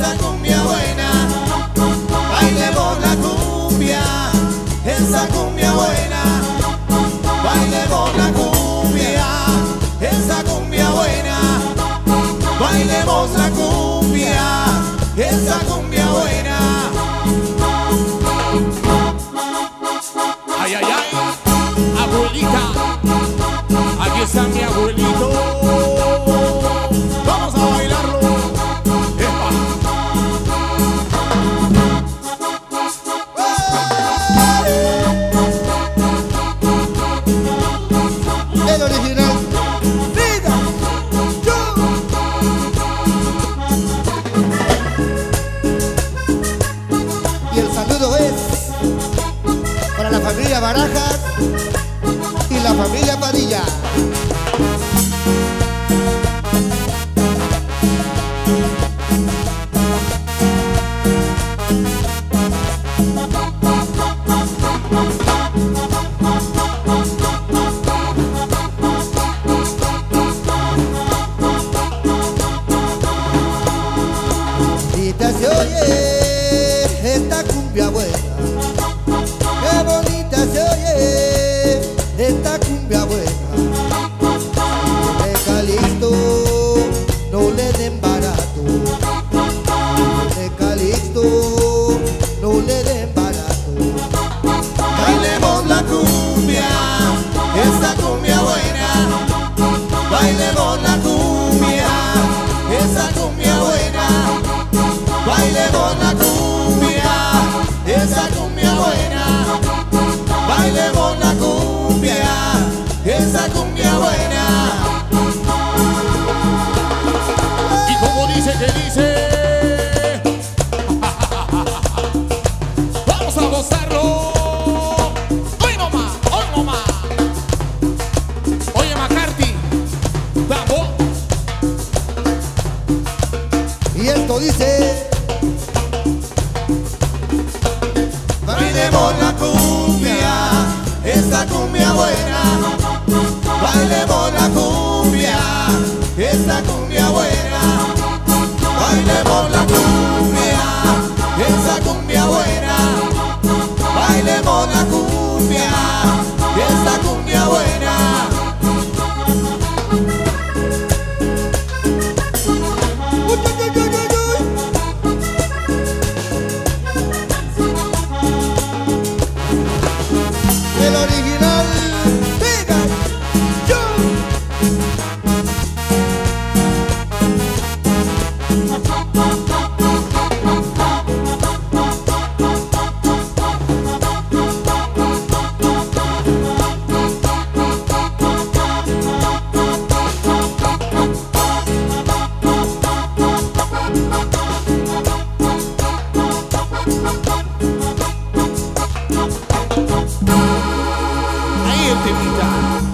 esa cumbia buena, bailemos la cumbia, esa cumbia buena, bailemos la cumbia, esa cumbia buena, bailemos la cumbia, esa cumbia buena. Ay, ay, ay, abuelita, aquí está mi abuelita. La familia Barajas y la familia Padilla. bonita se oye esta cumbia buena. Calixto no le den barato. De Calixto no le den barato. Bailemos la cumbia, esa cumbia buena. Bailemos la cumbia, esa cumbia buena. Bailemos la cumbia, esa cumbia buena. Bailemos tentar